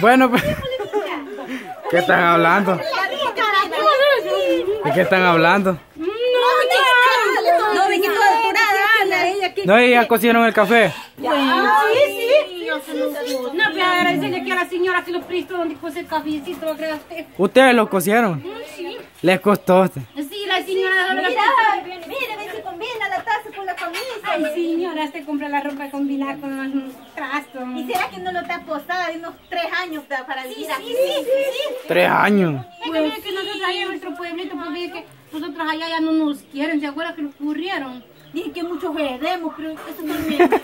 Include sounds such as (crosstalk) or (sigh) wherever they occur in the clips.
Bueno, pues. ¿Qué están hablando? ¿De qué están hablando? No, que... ¿No ya cocieron el café? Sí, sí. No, pero agradecerle que a la señora que lo prestó donde puse el cafecito. ¿Ustedes lo cocieron? Sí. ¿Les costó? Sí, la señora... Mira, mira, ve si combina la taza con la Ay, señora, usted compra la ropa combinada con los trastos. ¿Y será que no lo está postada de unos tres años pa- para vivir aquí? Sí, sí, sí. Tres años. Es que nosotros allá en nuestro pueblito, porque es que nosotros allá ya no nos quieren, ¿se acuerdan que nos ocurrieron? Dicen que muchos heredemos, pero eso no es mentira. (laughs)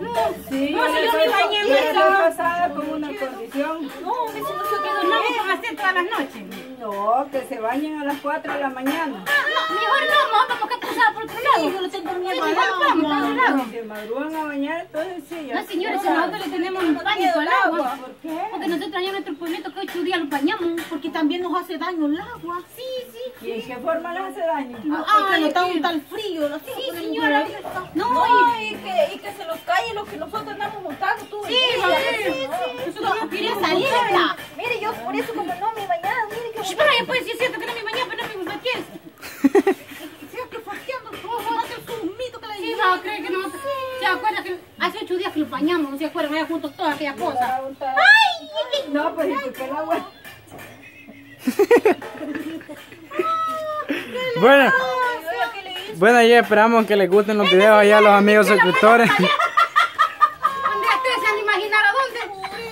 No, si yo me bañé en eso. casada con una condición. No, eso no se quedó nada con hacer todas las noches. No, que se bañen a las 4 de la mañana. No, mejor no, no, vamos que pasar por otro lado. Yo lo tengo Sí, miedo mejor al vamos, otro lado. Se madrugan a bañar, entonces sí. No, señores, si nosotros le tenemos un pánico al agua. ¿Por qué? Porque nosotros allá en nuestro pueblito días los bañamos. Porque también nos hace daño el agua. Sí, sí. ¿Y en qué forma les hace daño? Ah, porque Ay, no está sí. un tal frío. Así Sí, señora. No, No, y- y que, y que se los calle lo que nosotros andamos montando el Sí, día. sí, Nosotros no queremos salir. Mire, yo por eso como no me bañaba, mire que Espera, pues sí es cierto que no me bañé, pero no me bañé. sea que fastiando todo, mate su mito que la Sí, va a creer que nosotros. ¿Se acuerdan que hace ocho días que los bañamos? ¿No se acuerdan? Allá juntos todas aquellas cosas. No, pues ¿y por qué el agua? Bueno, bueno, ya esperamos que les gusten los videos allá a los amigos suscriptores. (laughs) ¿Dónde ustedes se han de imaginar a dónde?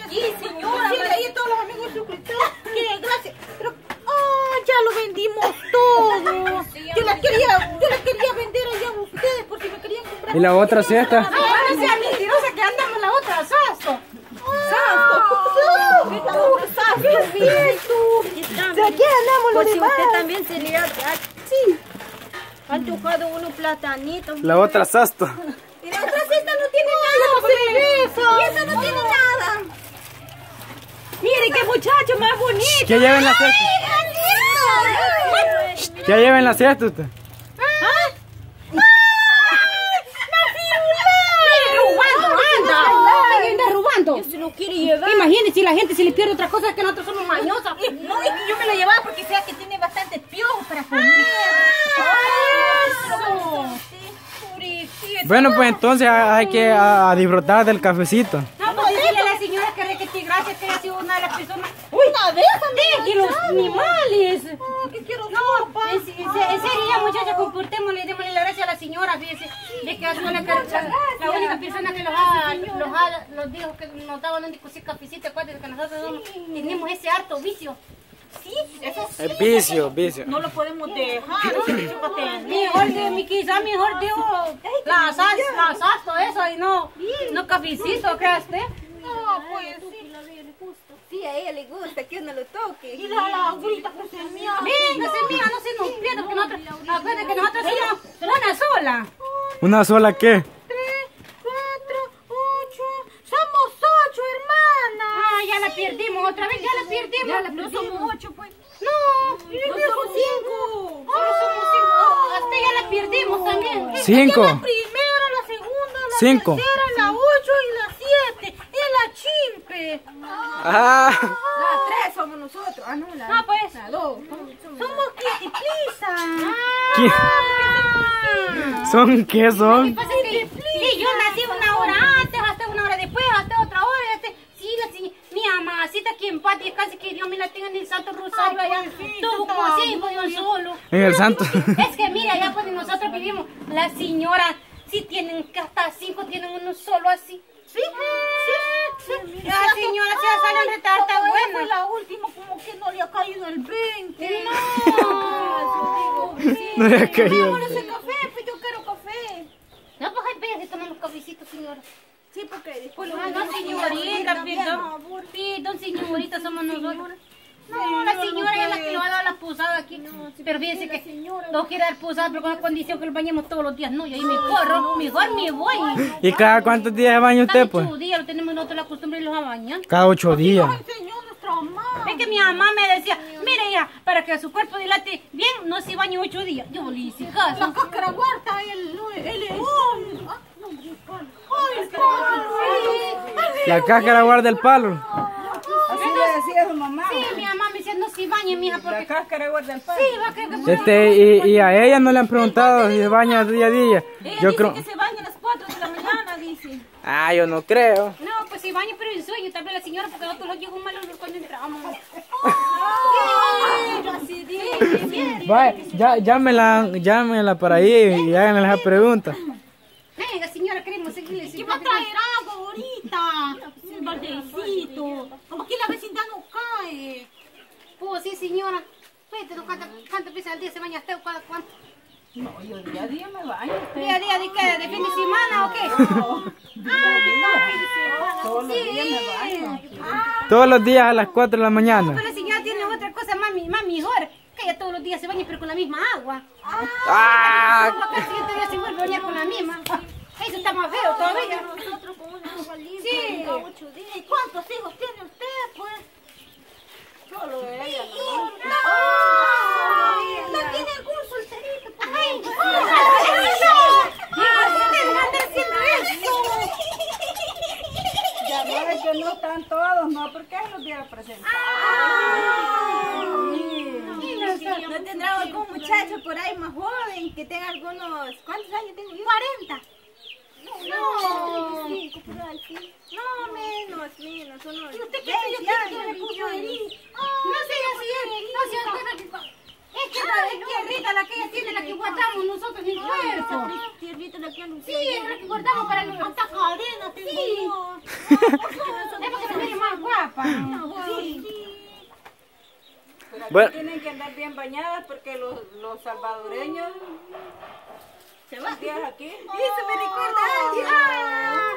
Sí, señora. Sí, ahí todos los amigos suscriptores. Que gracias. Pero, ah, ya lo vendimos todo. Yo las quería, yo las quería vender allá a ustedes porque me querían comprar. ¿Y la otra cesta? Ay, no sea mentirosa que andamos la otra, saso. ¡Sasto! bien tú! ¿De aquí andamos los Pues si usted también se le ha, sí, ha antojado unos platanitos. La otra sasto. Y la otra cesta no tiene nada. cerveza! ¡Y esta no tiene nada! Mire qué muchacho más bonito. ¿Qué lleva en la cesta? ¿Qué lleva en la cesta usted? robando, anda. ¿Qué anda robando? Se lo quiere llevar. Imagínense si la gente se le pierde otra cosa, es que nosotros somos mañosas. No, es que yo me lo llevaba porque sea que tiene bastante piojos para comer. Bueno, pues entonces hay que a, a disfrutar del cafecito. No, pues dile a la señora que requete gracias que haya sido una de las personas. ¡Uy, una vez que los animales. En- en serio, ya, muchachos, comportémosle, démosle la gracia a la señora, fíjese, de que sido la, la, única persona que los ha, los ha, los dijo que nos daban un discurso cafecito, acuérdense que nosotros somos- tenemos ese harto vicio. Sí, eso sí. Es vicio, vicio. No lo podemos dejar. Mejor de mi quizá mejor digo la todo eso y no, no cafecito, ¿crees? No, pues sí. Sí, a ella le gusta que uno lo toque. Y la, la grita que se mía. Venga, mía, no se nos pierda, que nosotros, acuérdense que nosotros somos una sola. ¿Una sola qué? Tres, cuatro, ocho. Somos ocho, hermanas. Ah, ya la perdimos, otra vez ya la perdimos. No somos ocho, pues. No, No somos cinco. solo somos cinco. Hasta ya la perdimos también. Cinco. La primera, la segunda, la Cinco. tercera, la ocho y la siete. Y la chimpe. Ah, Las tres somos nosotros. Ah, no, la, Ah, pues. la dos. Somos Kitty Plisa. ¿qué? ¿Son qué son? Pasa que sí, yo nací una hora antes, hasta una hora después, hasta otra hora. Hasta, sí, la, sí, mi mamacita que en paz descanse, que Dios me la tenga en el Santo Rosario allá. Tuvo como cinco de un solo. En el santo. Es que mira, allá donde nosotros vivimos, las señoras sí tienen que hasta cinco tienen uno solo así. Sí, sí, sí. La señora se retarta buena. la última, como que no le ha caído el 20. No, No le ha caído. Vámonos ese café, pues yo quiero café. No, pues hay veces tomamos cafecito, señora. Sí, porque después lo Ah, no, señorita, perdón. Perdón, señorita, somos nosotros. No, la señora es la que lo ha dado la posada aquí. Pero fíjense que no quiere dar posada, pero con la condición que lo bañemos todos los días. No, y ahí me corro, mejor me voy. ¿Y cada cuántos días se baña usted, Cada pues? ocho días lo tenemos nosotros la costumbre de los a bañar. Cada ocho días. Es que mi mamá me decía, mire ya, para que su cuerpo dilate bien, no se bañe ocho días. Yo le hice La caso. cáscara guarda, él, él es... No, Ay, el palo. La cáscara guarda el palo. Ay, decía su mamá. Sí, no se bañe, mija, La porque... cáscara guarda el pan. Sí, va a creer que... Este, y, y a ella no le han preguntado si se baña día a día. Ella Yo dice creo. que se baña a las 4 de la mañana, dice. Ah, yo no creo. No, pues se baña, pero en sueño, tal vez la señora, porque nosotros nos llegó un mal olor cuando entramos. Así dice. Vaya, ya, llámela, llámela para ahí y háganle esa pregunta. Venga, señora, queremos seguirle. ¿Qué va a traer agua ahorita? Un baldecito. Como que la vecindad no cae. Pues sí, señora. Cuéntanos cuántas cuántas veces al día se baña usted, ¿Cuánto? cuánto? No, yo día a día me baño. ¿Día a día de qué? ¿De fin de semana o qué? Todos los días me baño. Todos los días a las 4 de la mañana. Pero la señora tiene otra cosa más, mejor. Que ella todos los días se baña, pero con la misma agua. Ah, siguiente día se vuelve a bañar con la misma. Eso está más feo todavía. Nosotros con una agua limpia. Sí. cada ocho días. ¿Y cuántos hijos tiene usted, pues? Solo ella, No, no tiene algún solterito. por ahí? Ya no es que no están todos, no, porque él los hubiera presentado. ¿No tendrá algún muchacho por ahí más joven que tenga algunos... ¿Cuántos años tengo yo? 40. No, no, menos, menos, unos ¿Usted qué 20 creyó que años, le puso 21. ahí? No sé, así es. No se. Es que, es que Rita, la que ella tiene, la que guardamos nosotros en el cuerpo. Sí, es la que guardamos para los... Hasta cadena tengo Sí. Es porque se mire más guapa. Sí. Pero aquí Bueno. tienen que andar bien bañadas porque los, los salvadoreños Se va. son días aquí. Eso me recuerda a alguien. Ah,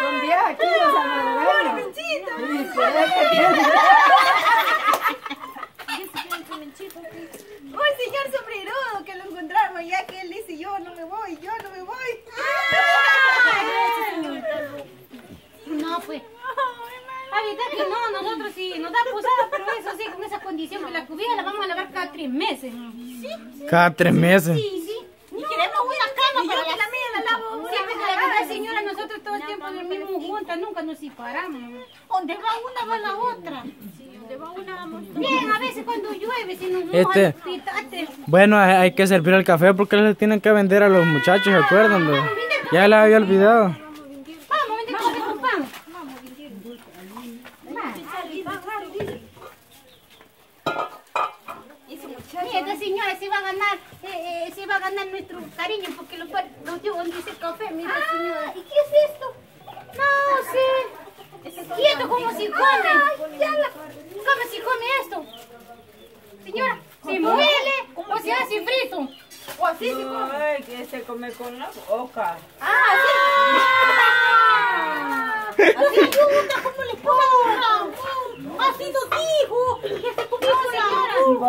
Son días aquí los salvadoreños. Sí, por eso Un señor sombrerudo que lo encontramos allá que él dice yo no me voy, yo no me voy. No, pues. Ahorita que no, nosotros sí, nos da posada, pero eso sí, con esa condición que la cubierta la vamos a lavar cada tres meses. cada tres meses. Sí, sí. Y queremos una cama para que la mía la lavo. Siempre que la verdad, señora, nosotros todo el tiempo dormimos juntas, nunca nos separamos. Donde va una va la otra. Donde va una vamos todas. Bien, a veces cuando llueve, si nos Este-. Bueno, hay, hay que servir el café porque les tienen que vender a los muchachos, ¿se acuerdan? Ya les había olvidado. Vamos, vente café con pan. Mira, esta señora se va a ganar, eh, eh, se va a ganar nuestro cariño porque lo nos dio donde dice café, mira señora. ¿Y qué es esto? No sé. ¿Y esto cómo se come? ¿Cómo se come esto? Señora, ¿se muele o se hace frito? O así se come. Ay, que se come con la boca. Ah, así. Así ayuda, ¿cómo le pongo? Así nos dijo. Que se comió con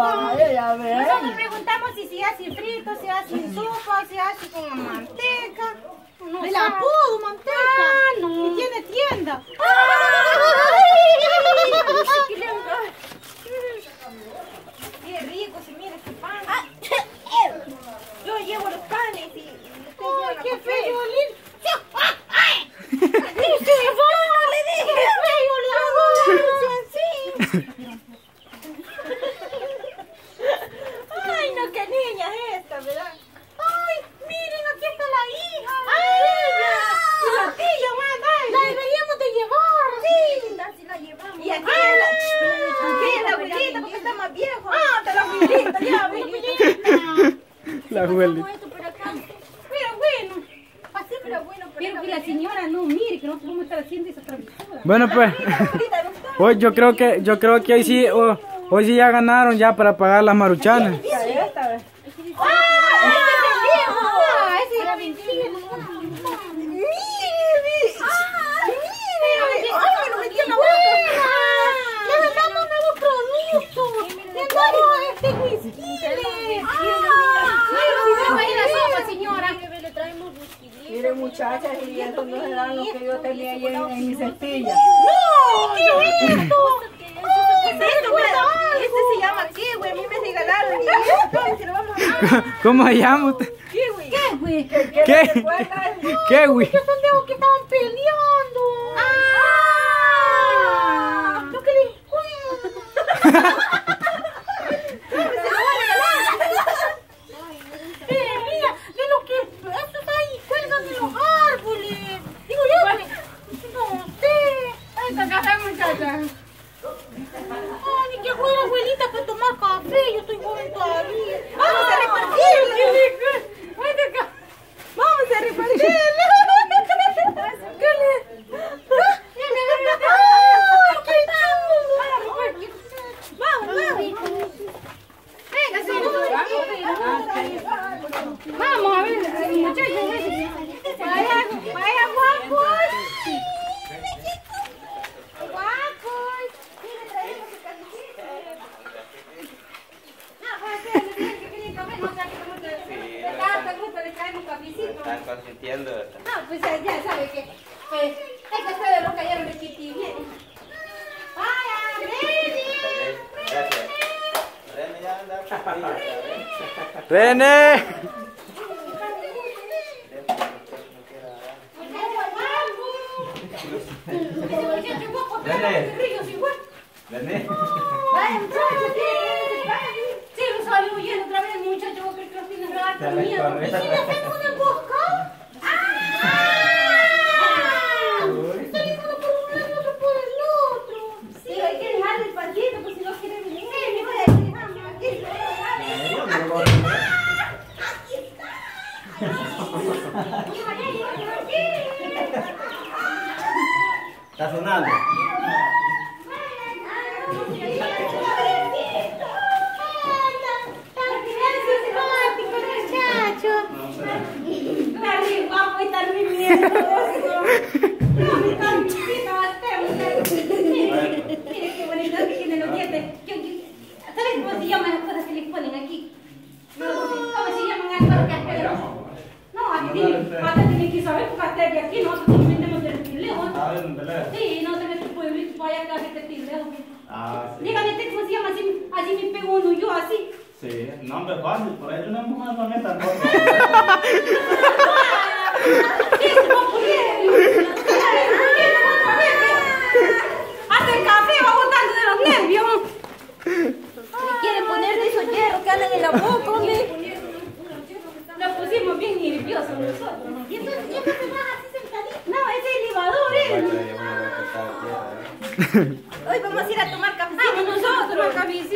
la boca. Nosotros preguntamos si se hace frito, se hace en sopa, se hace con manteca. No sabe. la pudo, manteca. Ah, no. Y tiene tienda. Qué rico se mira este pan. Yo llevo los panes y... Ay, qué feo, Lil. ¡Dice, va! ¡Le dije! ¡Qué feo le hago! ¡Ay, no, qué niña es esta, verdad! ¡Ay, miren, aquí está la hija! ¡Ay, Y la tía, mamá, ¡La deberíamos de llevar! ¡Sí! sí la llevamos! Y aquí es la, aquí es la abuelita porque está más viejo. ¡Ah, de la abuelita! ¡Ya, abuelita! La. Pero bueno. Así, pero bueno, Pero que la señora no mire que nosotros vamos a estar haciendo esa travesura. Bueno, pues, no hoy yo creo que, yo creo que hoy sí, oh, hoy sí ya ganaron ya para pagar las maruchanas. Esta vez. ¡Ah! ¡Este es el viejo! Ah, ese era mentira. ¡Mire! ¡Ah! ¡Mire! ¡Ay, me lo metió en la boca! ¡Le damos nuevos productos! ¡Le damos este whisky! ¡Ah! Pero ahí la sopa, señora. Le traemos whisky. Miren muchachas, y eso no se dan lo que yo tenía ahí en, en mi cestilla. ¡No! ¿Qué es esto? ¡Ay, esto, Este se llama kiwi. A mí me regalaron. Y esto se lo vamos a dar. ¿Cómo se llama usted? Kiwi. ¿Qué, güey? ¿Qué? ¿Qué, güey? Rene!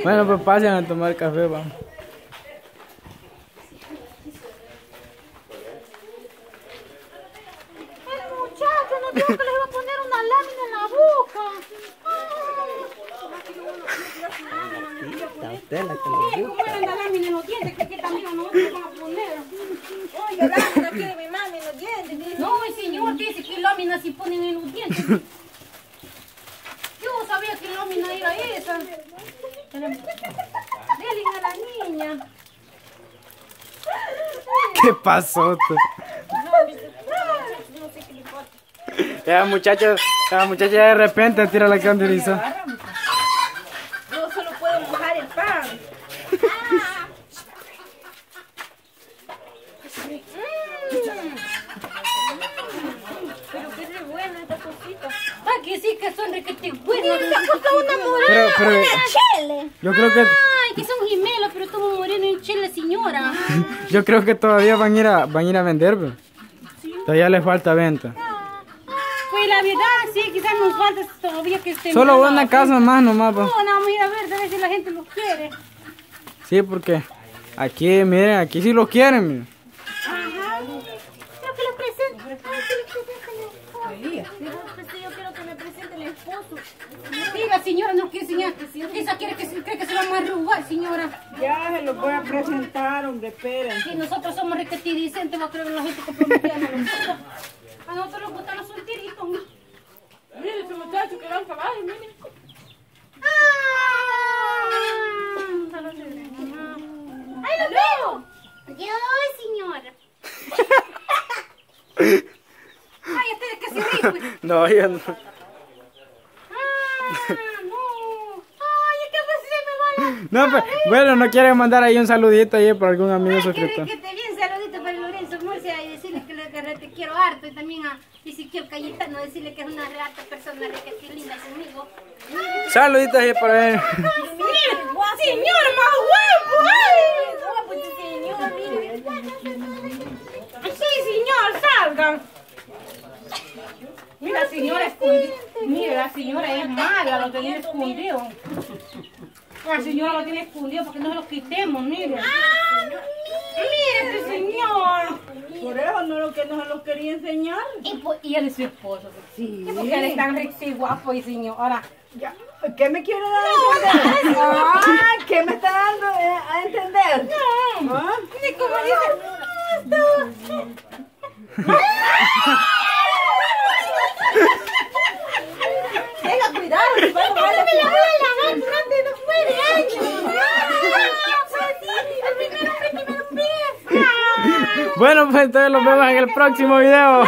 Bueno, pues pasen a tomar café, vamos. que les va a poner una lámina en la boca. Ah. Está usted la que pasó? Ya muchachos, la muchacha de repente tira la candeliza. Yo solo puedo mojar el pan. Pero qué re buena esta cosita. Va que sí que son requete buenas. Pero, pero, yo creo que ahora. Yo creo que todavía van a ir a, van a, ir a vender. Sí. Todavía les falta venta. Pues la verdad, sí, quizás nos falta todavía que estén. Solo una la casa más nomás. Pues. No, no, vamos a ir a ver, a ver si la gente los quiere. Sí, porque aquí, miren, aquí sí los quieren, miren. Ajá. Yo que los presenten. Ah, Yo quiero que me presente el esposo. Diga, señora, no quiere enseñar. Esa quiere que, cree que se va a arrugar, señora. Ya se los voy a presentar, hombre, esperen. Si nosotros somos requetidicentes, vos crees que la gente comprometida A nosotros nos gustan los solteritos. Miren ese muchacho que dan caballo, miren. ¡Ahí lo veo! Yo, señor. (laughs) Ay, espere que se. Pues. No, yo no. No, pero, bueno, no quieren mandar ahí un saludito ahí por algún amigo suscriptor. Que te un saludito para Lorenzo Murcia y decirle que te quiero harto y también a Ezequiel Cayetano decirle que es una reata persona rica que linda conmigo. Saluditos ahí para él. Señor, más huevo, Sí, señor, salgan. Mira, señora escondida. Mira, la señora es mala, lo tenía escondido. La señora lo tiene escondido porque no se lo quitemos, mire. Mire, este señor. Por eso no lo que no se los quería enseñar. Y, pues, y él es su esposo. Sí. Y porque él es tan rico y guapo y señora. Ya, ¿Qué me quiere dar a entender? Ah, ¿Qué me está dando a entender? No. ¿Ah? Ni como dice. Tenga cuidado, (laughs) voy a. Bueno, pues entonces los vemos en el próximo video.